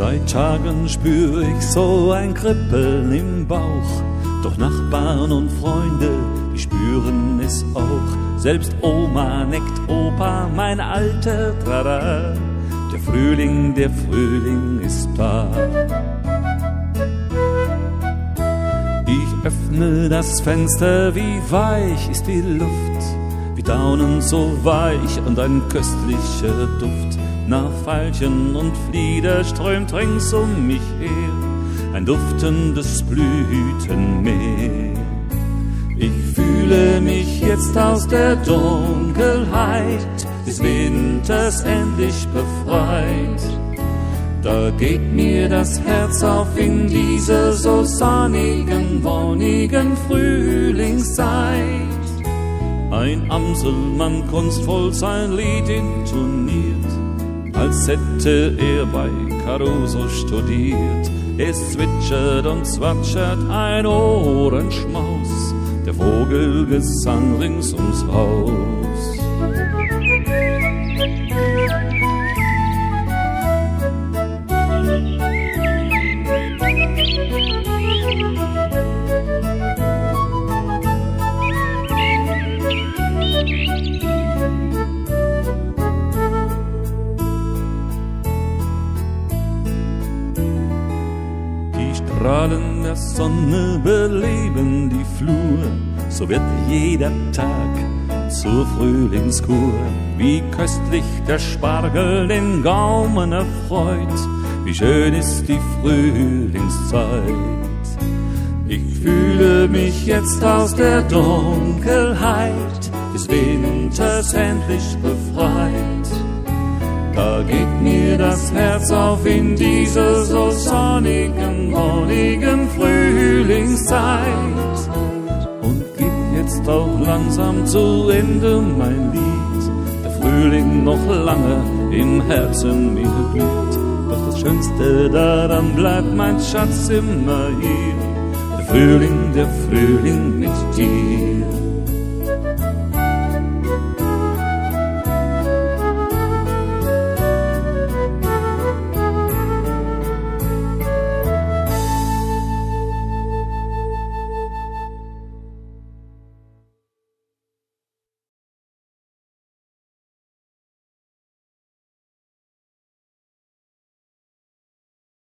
Tagen spür ich so ein Kribbeln im Bauch. Doch Nachbarn und Freunde, die spüren es auch. Selbst Oma neckt Opa, mein alter Trara. Der Frühling, der Frühling ist da. Ich öffne das Fenster, wie weich ist die Luft, wie Daunen so weich und ein köstlicher Duft nach Veilchen und Flieder strömt rings um mich her, ein duftendes Blütenmeer. Ich fühle mich jetzt aus der Dunkelheit des Winters endlich befreit. Da geht mir das Herz auf in diese so sonnigen, wonnigen Frühlingszeit. Ein Amselmann kunstvoll sein Lied intoniert, als hätte er bei Caruso studiert. Es zwitschert und zwatschert ein Ohrenschmaus, der Vogelgesang rings ums Haus. Strahlen der Sonne beleben die Flur, so wird jeder Tag zur Frühlingskur. Wie köstlich der Spargel den Gaumen erfreut, wie schön ist die Frühlingszeit. Ich fühle mich jetzt aus der Dunkelheit des Winters endlich befreit. Da geht mir das Herz auf in diese so sonnigen, wonnigen Frühlingszeit. Und geht jetzt auch langsam zu Ende mein Lied. Der Frühling noch lange im Herzen mir blüht. Doch das Schönste daran bleibt mein Schatz immer hier. Der Frühling, der Frühling mit dir.